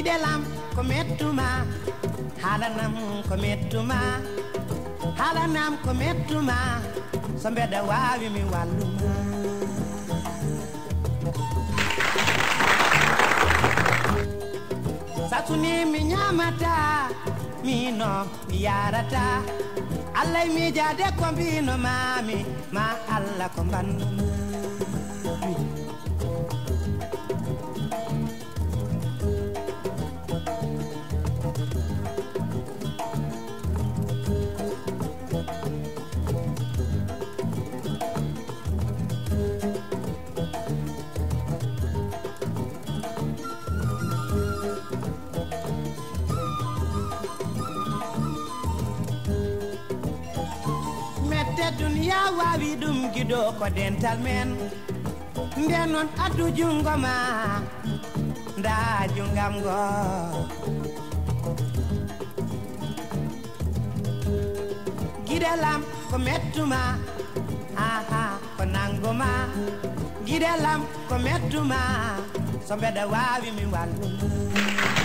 giɗelam ko mettuma haalanam ko mettuma haalanam ko mettuma so mbeɗa mi walluma satuni mi ñamata mino mi yarata. Allah miijade ko mbino mami ma allah ko duniya wawi ɗum giɗo ko dental men. Nden noon addu jungo ma nda jungam go giɗelam ko mettuma aha nangoma giɗelam ko mettuma so mbeɗa wawi mi walluma